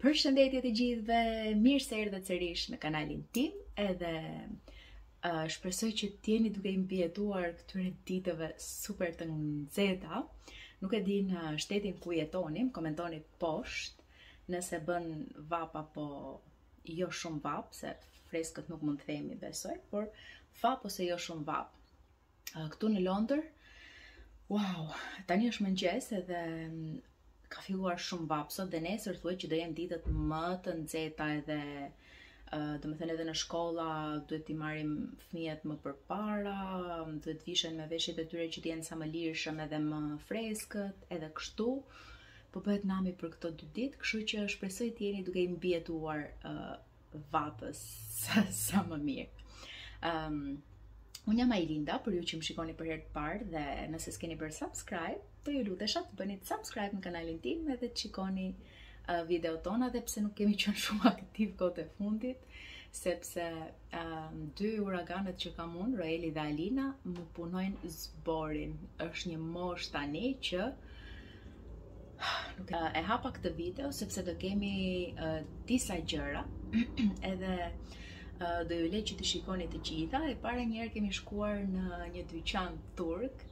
Përshëndetje të gjithëve, mirë se erdhët sërish në kanalin tim edhe uh, shpresoj që t'jeni duke imbijetuar këtyre ditëve super të nxehta Nuk e di në shtetin ku jetoni, komentoni poshtë Nëse bën vapë apo jo shumë vapë, se freskët nuk mund të themi besoj, por vapë ose jo shumë vapë. Këtu në Londër, wow, tani është mëngjes edhe mm, ka filluar shumë vapë sot dhe nesër thuhet që do jenë ditët më të nxehta edhe domethënë edhe në shkolla duhet t'i marrim fëmijët më përpara, duhet të vishen me veshjet e tyre që të jenë sa më lirshëm edhe më freskët, edhe kështu. Po bëhet nami për këto dy ditë, kështu që shpresoj të jeni duke i mbijetuar uh, vapës sa, sa më mirë. Um, Unë jam Ailinda, për ju që më shikoni për herë të parë dhe nëse s'keni bërë subscribe, do ju lutesha të bëni subscribe në kanalin tim edhe të shikoni uh, videot tona dhe pse nuk kemi qënë shumë aktiv kohët e fundit, sepse um, dy uraganet që kam unë, Roeli dhe Alina, më punojnë zborin. është një moshë tani që, e hapa këtë video, sepse do kemi uh, disa gjëra, edhe uh, do ju le që t'i shikoni të gjitha, e para njëherë kemi shkuar në një dyqan turk,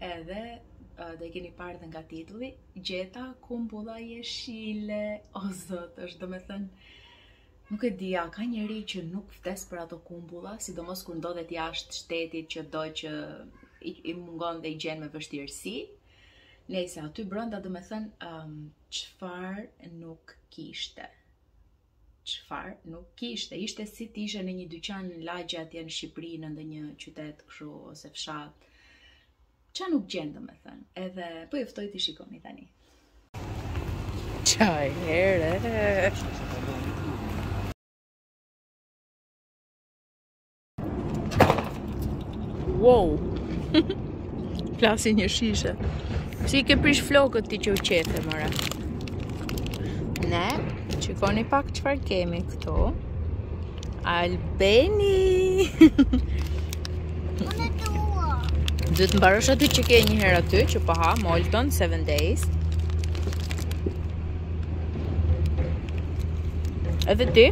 edhe uh, do e keni parë dhe nga titulli, gjeta kumbulla jeshile, o zot, është domethënë, Nuk e di a ka njeri që nuk vdes për ato kumbulla, sidomos kur ndodhet jashtë shtetit që do që i, i mungon dhe i gjen me vështirësi. Nejse aty brenda domethënë um, çfarë nuk kishte. Çfarë nuk kishte. Ishte si të ishe në një dyqan në lagje atje në Shqipëri, në ndonjë qytet kështu ose fshat. Ça nuk gjen domethënë, edhe po ju ftoj t'i shikoni tani. Qa e herë, Wow! Plasi një shishe. Si i ke prish flokët ti që u qethe, more. Ne, shikoni pak çfarë kemi këtu. Albeni! Unë të dua! Duhet mbarosh atë që ke një herë aty, që paha, po Molto, 7 Days. Edhe ti?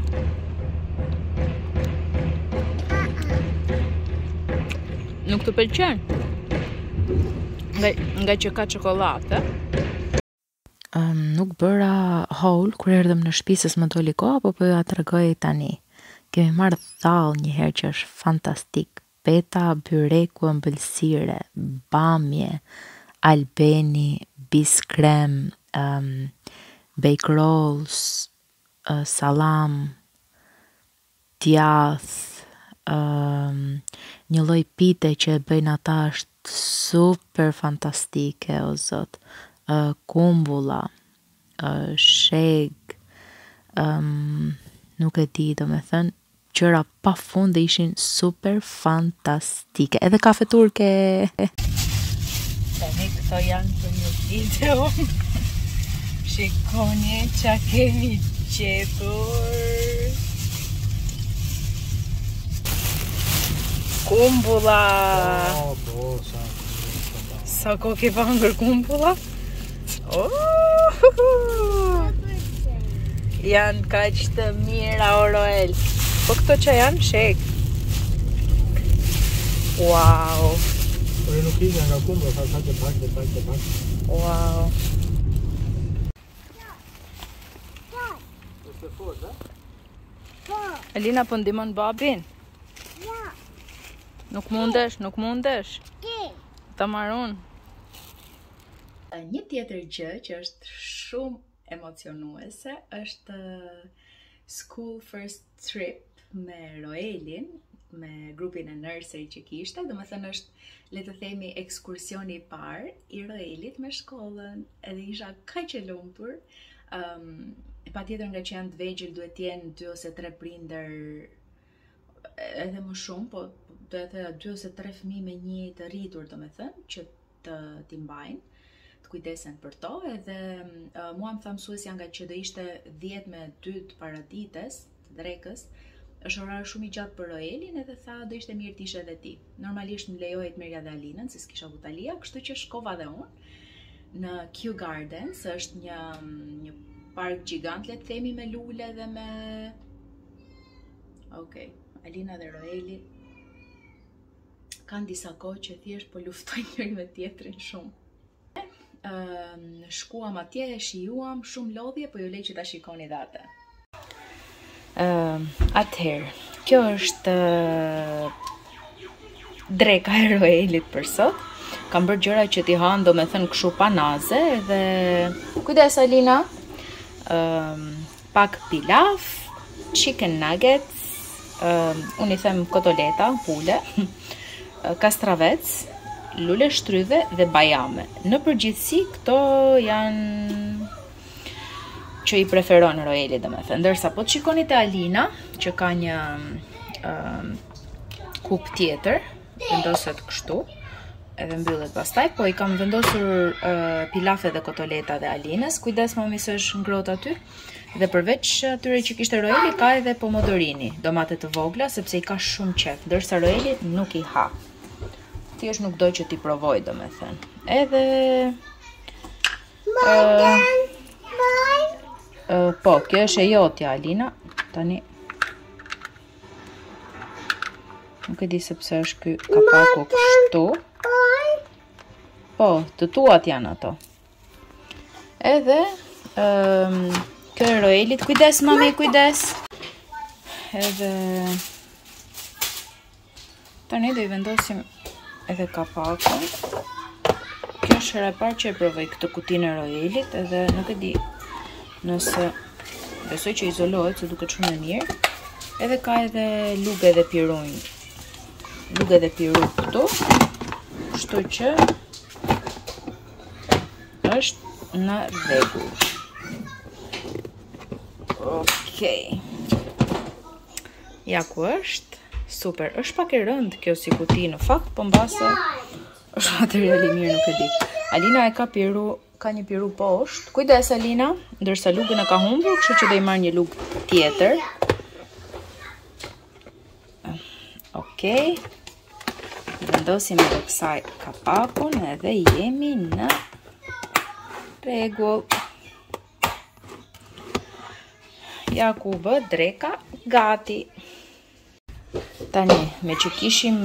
Nuk të pëlqen? Nga, nga që ka çokollatë, nuk bëra haul kur erdhëm në shpi se s'më doli koha po po ja tregoj tani. Kemi marrë dhallë njëherë që është fantastik, peta, byreku, ëmbëlsira, bamje, albeni, biskrem, bejk rolls, sallam, djathë, një lloj pite që e bëjnë ata është super fantastike o zot, kumbulla, shegë, nuk e di domethënë, gjëra pa fund dhe ishin super fantastike. Ti ke edhe kafe turke. Tani këto janë për një video. Shikoni ça kemi gjetur. Kumbulla. Oh, sa kohë ke pa ngrënë kumbulla? Janë kaq të mira o Roel Po këto ça janë shegë Wow Po e nuk ishë nga kumë, po ka sa të pak, të pak, të pak Wow Alina po ndihmon babin? Ja Nuk mundesh, nuk mundesh? Ti Ta marr unë Një tjetër gjë që është shumë emocionuese është School First Trip me Roelin, me grupin e nursery që kishte, domethënë është, le të themi, ekskursioni i parë i Roelit me shkollën, edhe isha kaq e lumtur, um, patjetër ngaqë janë të vegjël duhet të jenë dy ose tre prindër edhe më shumë, po do të thoja dy ose tre fëmijë me një të rritur, domethënë, që t'i mbajnë, të kujdesen për to, edhe uh, mua më tha mësuesja ngaqë do ishte 10 me 2 të paradites, të drekës, është orar shumë i gjatë për Roelin edhe tha do ishte mirë të ishe edhe ti. Normalisht më lejohej të merrja dhe Alinën, se s'kisha ku ta lija, kështu që shkova dhe unë në Kew Gardens, është një, një park gjigant, le të themi me lule dhe me Okej, okay. Alina dhe Roeli kanë disa kohë që thjesht po luftojnë njëri me tjetrin shumë. Ëm uh, shkuam atje e shijuam shumë lodhje, po ju lë që ta shikoni dhe atë. Ëm uh, atëherë, kjo është uh, dreka e Roelit për sot. Kam bërë gjëra që t'i hanë, domethënë kështu pa naze dhe... Kujdes, Alina! Um, pak pilaf, chicken nuggets, unë i them kotoleta pule, kastravec, luleshtrydhe dhe bajame. Në përgjithësi këto janë që i preferon Roeli domethënë. Ndërsa po të shikoni te Alina, që ka një kup tjetër, vendoset kështu edhe mbyllet pastaj, po i kam vendosur uh, pilafe dhe kotoleta dhe Alinës, kujdes mami se është ngrohtë aty, dhe përveç atyre që kishte Roeli, ka edhe pomodorini, domate të vogla, sepse i ka shumë qejf, ndërsa Roeli nuk i ha. Thjesht nuk do që t'i provojë, domethënë. Edhe... Uh, uh, po, kjo është e jotja, Alina, tani... Nuk e di sepse është ky kapaku kështu. Po, të tuat janë ato. Edhe ehm um, kjo e Roelit kujdes mami kujdes. Edhe Tani do i vendosim edhe kapakun. Kjo është hera e parë që e provoj këtë kutinë e Roelit edhe nuk e di nëse besoj që izolohet se duket shumë e mirë. Edhe ka edhe lugë dhe pirun. Lugë dhe pirun këtu. Kështu që është në rregull. Okej. Ja ku është. Super. Është pak e rëndë kjo si kuti në fakt, po mbase është material i mirë nuk e di. Alina e ka pirun, ka një pirun poshtë. Kujdes Alina, ndërsa lugën e ka humbur, kështu që do i marr një lugë tjetër. Okej. I vendosim edhe kësaj kapakun edhe jemi në rregull. Ja, u bë dreka gati. Tani, meqë kishim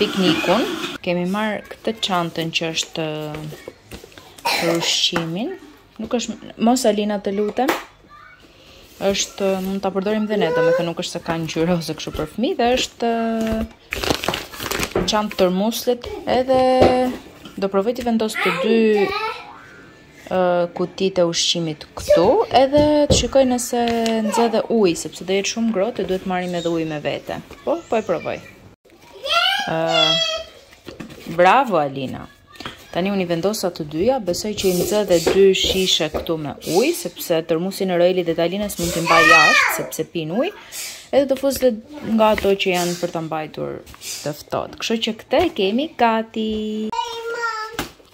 piknikun, kemi marrë këtë çantën që është për ushqimin. Nuk është, mos Alina të lutem, është, mund ta përdorim dhe ne, domethënë nuk është se ka ngjyrë rozë kështu për fëmijë, dhe është çantë termos, edhe do provoj t'i vendos të dy kutitë e ushqimit këtu edhe të shikoj nëse nxë dhe ujë, sepse do jetë shumë ngrohtë e duhet marrim edhe ujë me vete. Po, po e provoj. Bravo, Alina. Tani unë i vendosa të dyja, besoj që i nxë dhe dy shishe këtu me ujë, sepse termusin e Roelit dhe të Alinës mund t'i mbaj jashtë, sepse pinë ujë, edhe të fus dhe nga ato që janë për të mbajtur të ftohtë. Kështu që këtë e kemi gati.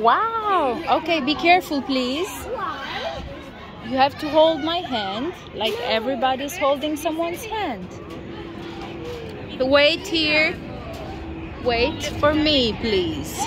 Wow. Okay, be careful, please. You have to hold my hand like everybody's holding someone's hand. Wait here. Wait for me, please.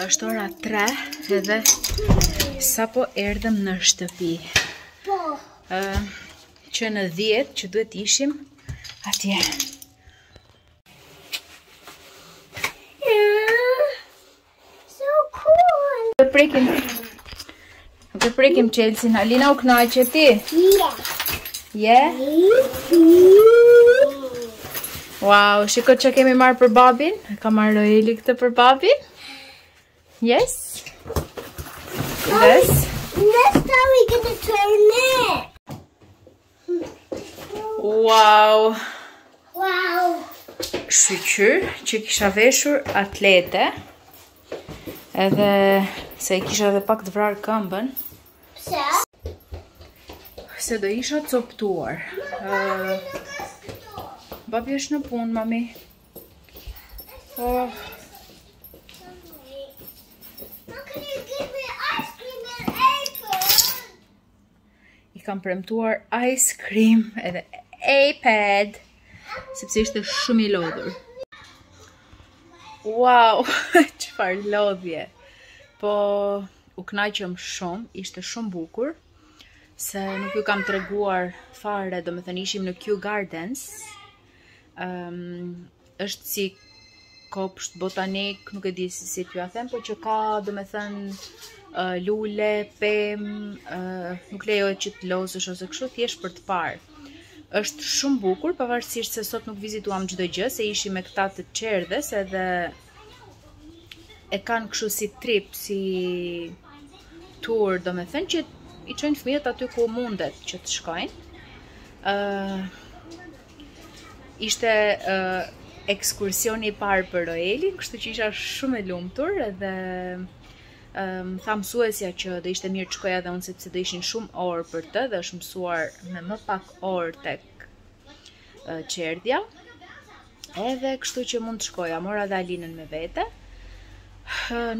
është ora 3 edhe sapo erdhëm në shtëpi. Po. Që në 10 që duhet të ishim atje. So cool. Të prekim. Të prekim Chelsean, Alina u kënaqe ti? Yeah. Yeah? Wow, shiko ç'kemi marrë për babin. Ka marrë Roeli këtë për babin. Yes. Yes. Next time we get a turn Wow! Wow! Shyqyr që kisha veshur atlete edhe se e kisha dhe pak të vrarë këmbën. Pse? Se do isha coptuar. Babi është në punë, mami. Oh. I kam premtuar ice cream edhe iPad, sepse ishte shumë i lodhur. Wow, çfarë lodhje. Po, u knaqëm shumë, ishte shumë bukur, se nuk ju kam treguar fare, domethënë ishim në Kew Gardens, është si kopsht botanik, nuk e di si si t'jua them, po që ka, domethënë, uh, lule, pemë, uh, nuk lejohet që të lozësh ose kështu, thjesht për të parë. është shumë bukur, pavarësisht se sot nuk vizituam çdo gjë, se ishim me këta të çerdhes edhe e kanë kështu si trip, si tour, domethënë që i çojnë fëmijët aty ku mundet që të shkojnë. Uh, ishte uh, ekskursioni i parë për Roelin, kështu që isha shumë e lumtur dhe më tha mësuesja që do ishte mirë të shkoja dhe unë sepse do ishin shumë orë për të dhe është mësuar me më pak orë tek uh, çerdhja. Edhe kështu që mund të shkoja, mora dhe Alinën me vete.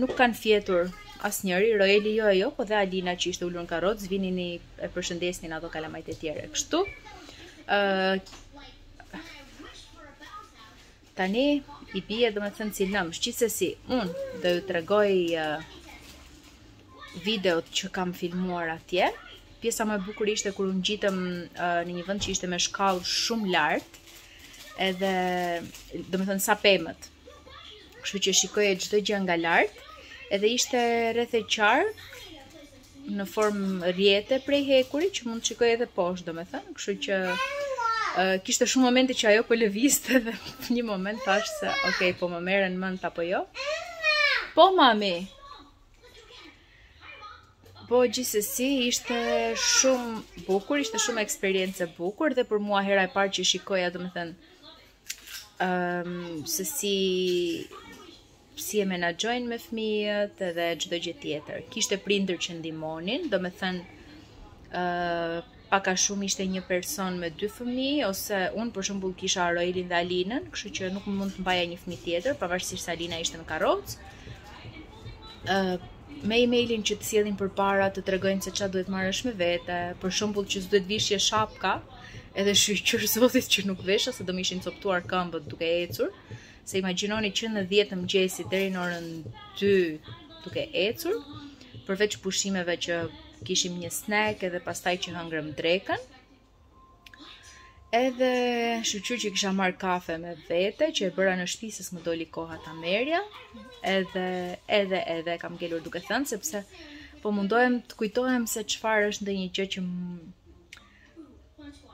Nuk kanë fjetur asnjëri, Roeli jo e jo, po dhe Alina që ishte ulur në karrocë, vinin e përshëndesnin ato kalamajt e tjere. Kështu, tani i bie domethënë si lëmsh, gjithsesi, unë do ju tregoj videot që kam filmuar atje. Pjesa më e bukur ishte kur u ngjitëm në një vend që ishte me shkallë shumë lart. Edhe, domethënë sa pemët. Kështu që shikoje çdo gjë nga lart. Edhe ishte rreth e qark në formë rjete prej hekuri që mund të shikoje edhe poshtë, domethënë, kështu që uh, kishte shumë momente që ajo po lëvizte dhe një moment thash se ok, po më merren mend apo jo. Po mami. Po gjithsesi ishte shumë bukur, ishte shumë eksperiencë e bukur dhe për mua hera e parë që shikoja, domethënë, ëm um, se si si e menaxhojnë me fëmijët edhe çdo gjë tjetër. Kishte prindër që ndihmonin, domethënë ë uh, pak a shumë ishte një person me dy fëmijë ose un për shembull kisha Roelin dhe Alinën, kështu që nuk mund të mbaja një fëmijë tjetër, pavarësisht se Alina ishte në karrocë. ë uh, me emailin që të sjellin përpara të tregojnë se çfarë duhet të marrësh me vete, për shembull që s'duhet të vishje shapka, edhe shyqyr zotit që nuk vesha se do m'ishin coptuar këmbët duke ecur, se imagjinoni që në 10 të mëngjesit deri në orën 2 duke ecur, përveç pushimeve që kishim një snack edhe pastaj që hëngrëm drekën. Edhe shyqyr që kisha marrë kafe me vete, që e bëra në shtëpi se s'më doli koha ta merrja. Edhe edhe edhe kam ngelur duke thënë sepse po mundohem të kujtohem se çfarë është ndonjë gjë që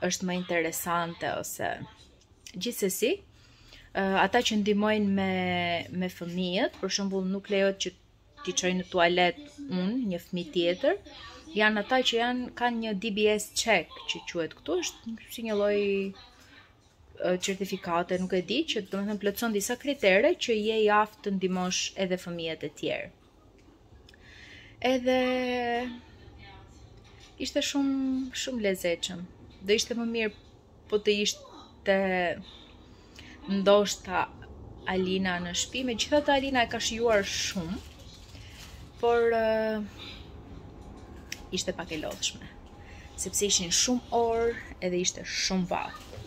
është më interesante ose gjithsesi. Uh, ata që ndihmojnë me me fëmijët, për shembull nuk lejohet që t'i çoj në tualet unë, një fëmijë tjetër, janë ata që janë kanë një DBS check që quhet këtu, është si një lloj certifikate, nuk e di, që domethënë plotëson disa kritere që je i aftë të ndihmosh edhe fëmijët e tjerë. Edhe ishte shumë shumë lezetshëm. Do ishte më mirë Po të ishte ndoshta Alina në shtëpi, megjithatë Alina e ka shijuar shumë, por uh, ishte pak e lodhshme, sepse ishin shumë orë edhe ishte shumë vapë.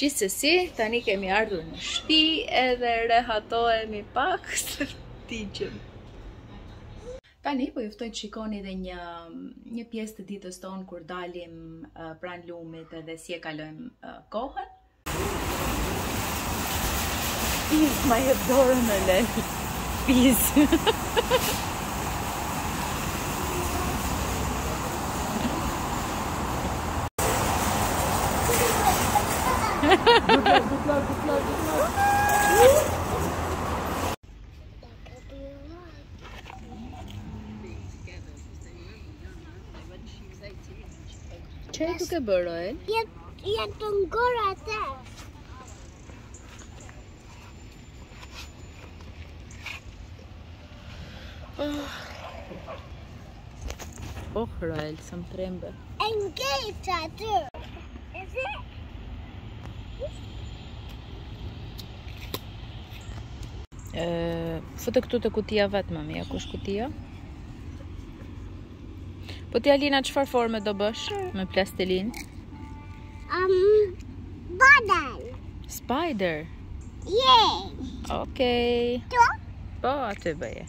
Gjithsesi, tani kemi ardhur në shtëpi edhe rehatohemi pak se u dogjëm. Tani po ju ftoj të shikoni edhe një një pjesë të ditës tonë kur dalim uh, pranë lumit edhe si e kalojmë uh, kohën. Pis, ma jep dorën në lehë. Pis. Ça je duke bërë, e? Janë të ngorë atë. Oh. Oh, Roel, sa më trembe. E ngejtë aty. E se... E, fute këtu te kutia vetë, mami, e kush kutia? Po ti Alina çfarë forme do bësh me plastelinë? Um, badal. Spider? Yay. Okej. Okay. Po, aty bëje.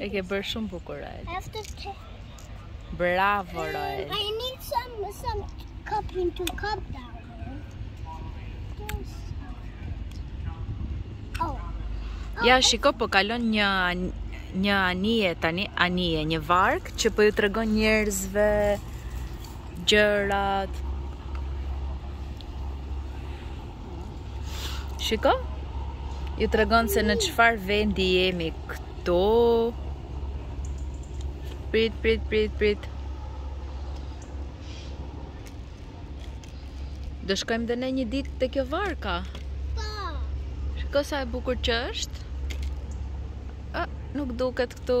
E ke bërë shumë bukur, Roel. Bravo, um, Roel. I need some, some cup into cup down here. Oh. Ja, oh, shiko, po kalon një një anije tani, anije, një varkë që po ju tregon njerëzve gjërat. Shiko, ju tregon se në çfarë vendi jemi këtu. Prit, prit, prit, prit. Do shkojmë dhe ne një ditë te kjo varka. Po. Shiko sa e bukur që është. A, nuk duket këtu.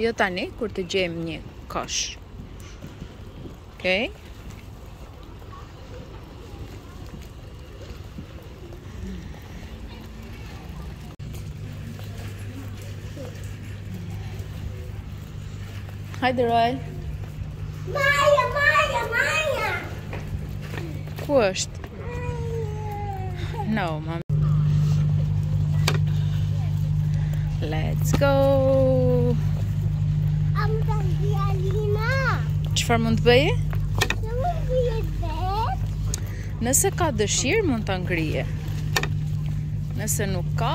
Jo tani, kur të gjejmë një kosh. Okej. Okay. Hajde Roel. Maja, Maja, Maja. Ku është? No, mam. Let's go. S'e di Alina. Çfarë mund të bëjë? Nëse ka dëshirë mund ta ngrejë Nëse nuk ka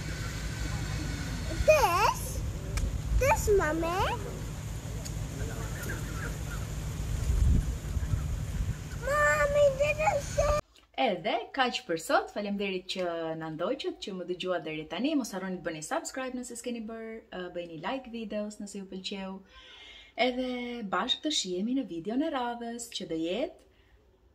This, this mami. Mami, dhe në se. Edhe, kaq për sot, faleminderit që na ndoqët, që më dëgjuat deri tani, mos harroni të bëni subscribe nëse s'keni bërë, bëjini like videos nëse ju pëlqeu, edhe bashkë të shihemi në videon e radhës, që do jetë,